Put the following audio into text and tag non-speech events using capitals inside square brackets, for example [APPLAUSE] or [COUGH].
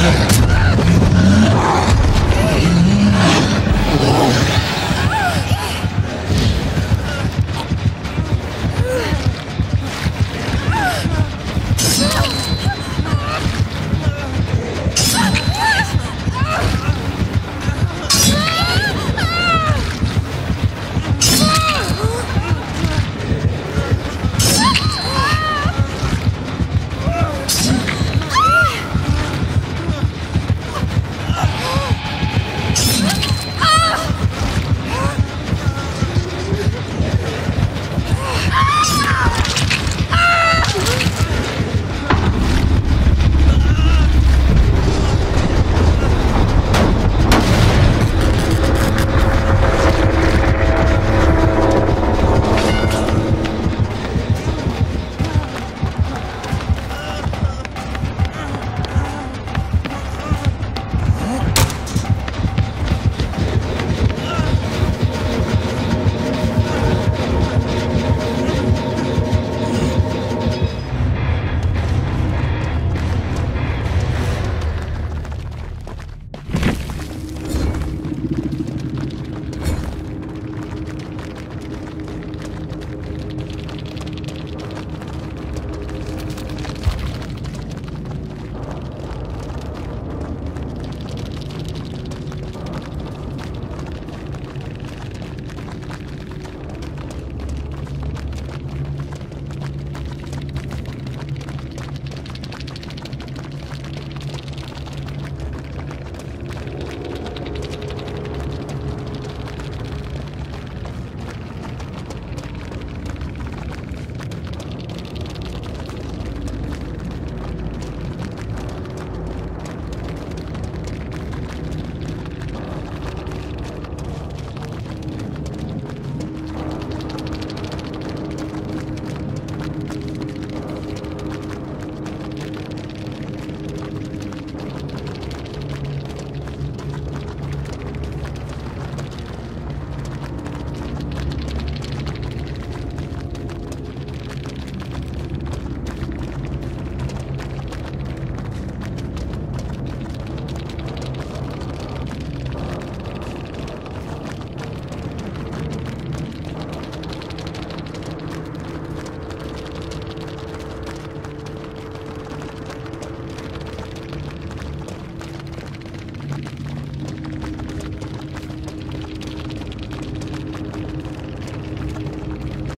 Yeah. [LAUGHS]